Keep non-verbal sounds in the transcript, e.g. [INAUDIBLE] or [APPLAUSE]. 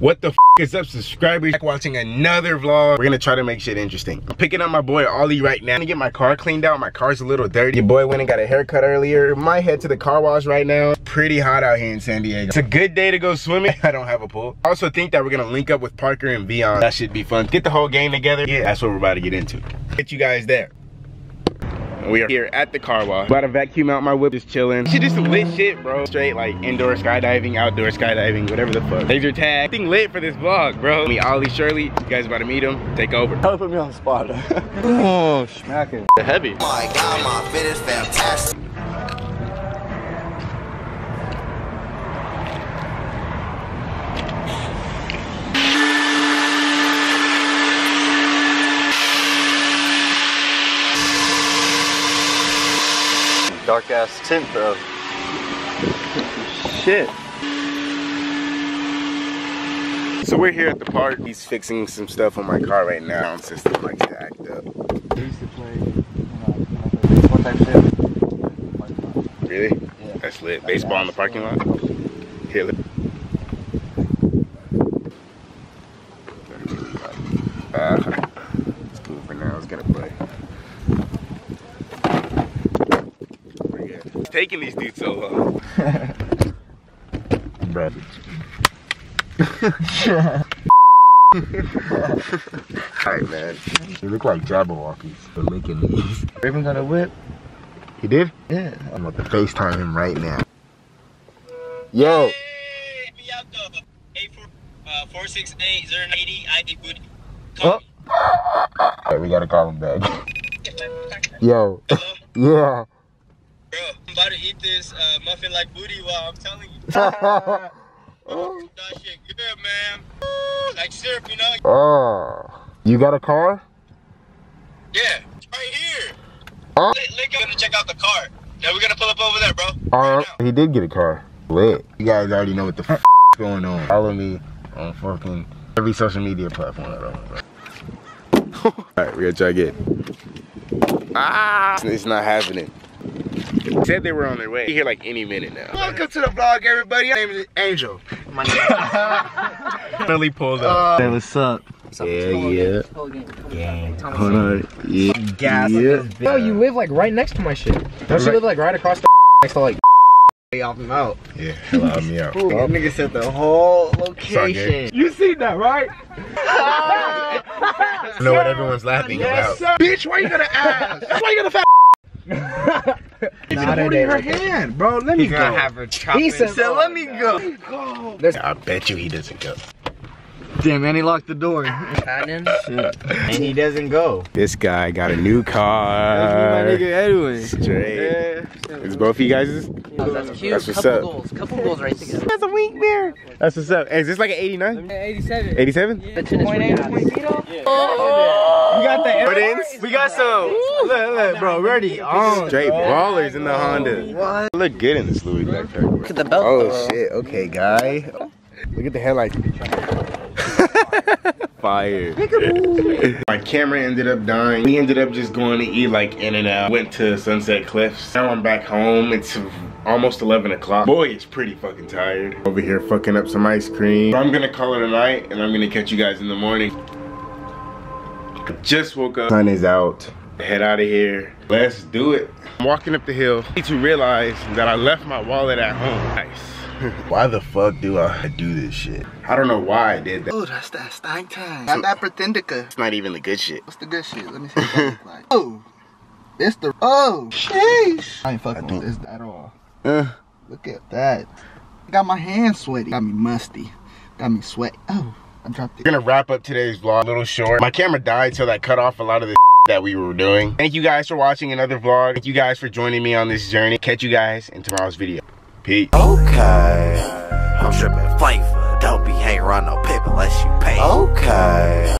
What the is up, subscribers? Back watching another vlog. We're gonna try to make shit interesting. I'm picking up my boy Ollie right now. I'm gonna get my car cleaned out. My car's a little dirty. Your boy went and got a haircut earlier. Might head to the car wash right now. Pretty hot out here in San Diego. It's a good day to go swimming. [LAUGHS] I don't have a pool. I also think that we're gonna link up with Parker and Vion. That should be fun. Get the whole game together. Yeah, that's what we're about to get into. Get you guys there. We are here at the car wash. About to vacuum out my whip, just chilling. She just lit shit, bro. Straight like indoor skydiving, outdoor skydiving, whatever the fuck. Laser tag. Thing lit for this vlog, bro. Me, Ollie, Shirley. You guys about to meet him. Take over. Don't put me on the spot. [LAUGHS] Oh, smacking. Heavy. my god, my fit is fantastic. Dark ass tint, bro. Shit. So we're here at the park. He's fixing some stuff on my car right now. Sound system likes to act up. I used to play, you know, baseball type shit. Really? Yeah. That's lit. Baseball in the parking lot? Here. Uh, it's cool for now. It's gonna play. Pretty good. It's taking these dudes so long. Bro. [LAUGHS] Alright, man. They look like Jabberwockies for making these. Raven got a whip. He did? Yeah. I'm about to FaceTime him right now. Yo. Hey, me out the eight four uh four six eight zero eighty ID booty. Oh. Alright, we gotta call him back. Yo. [LAUGHS] yeah. Bro, I'm about to eat this uh, muffin like booty while I'm telling you. [LAUGHS] [LAUGHS] That shit good, man. Like syrup, you know? oh. You got a car? Yeah, it's right here. Oh. Lick, lick, I'm gonna check out the car. Yeah, we're gonna pull up over there, bro. Alright. He did get a car. Lit. You guys already know what the f going on. Follow me on fucking every social media platform. I don't. [LAUGHS] Alright, we're gonna try again. Ah! It's not happening. Said they were on their way. Be here like any minute now. Welcome to the vlog, everybody. My name is Angel. Finally [LAUGHS] pulled up. Uh, hey, what's up? yeah, yeah. Hold on. Yeah. Gas. Yeah. Yo, you live like right next to my shit. Don't you Right. live like right across the [LAUGHS] next to like Off him out. Yeah, help me out. Ooh, that nigga said the whole location. You seen that, right? [LAUGHS] I know what everyone's laughing about. Bitch, why you gonna ask? Why you gonna fat? He's Not holding her day. hand, bro. Let me go. gonna have her chopping. He said, said, let me go. I bet you he doesn't go. Damn, man, he locked the door. [LAUGHS] And he doesn't go. This guy got a new car. That's my nigga Edwin. Straight. It's both of you guys'? That's cute. That's what's couple up. goals. Couple goals right together. That's a wink bear. That's what's up. Hey, is this like an 89? 87. 87? The tennis ring. We got the oh! Jordans? We got some. Look, look, bro, ready on. Straight ballers in the Honda. What? Look good in this Louis backpack. bro. Look at the belt. Oh shit, okay guy. Look at the headlights. Fire. [LAUGHS] My camera ended up dying. We ended up just going to eat like In-N-Out. Went to Sunset Cliffs. Now I'm back home. It's almost 11 o'clock. Boy, it's pretty fucking tired. Over here fucking up some ice cream. I'm gonna call it a night and I'm gonna catch you guys in the morning. Just woke up. Sun is out. Head out of here. Let's do it. I'm walking up the hill. I need to realize that I left my wallet at home. Nice. [LAUGHS] why the fuck do I do this shit? I don't know why I did that. Oh, that's that stank time. Not that pretendica. It's not even the good shit. What's the good shit? Let me see what that look like. [LAUGHS] Oh, it's the. Oh, sheesh. I ain't fucking with this at all. Uh, Look at that. Got my hands sweaty. Got me musty. Got me sweaty. Oh, I dropped it. We're gonna wrap up today's vlog a little short. My camera died, so that cut off a lot of the [LAUGHS] that we were doing. Thank you guys for watching another vlog. Thank you guys for joining me on this journey. Catch you guys in tomorrow's video. Peace. Okay. I'm tripping flavor. Don't be hanging around no paper unless you pay. Okay.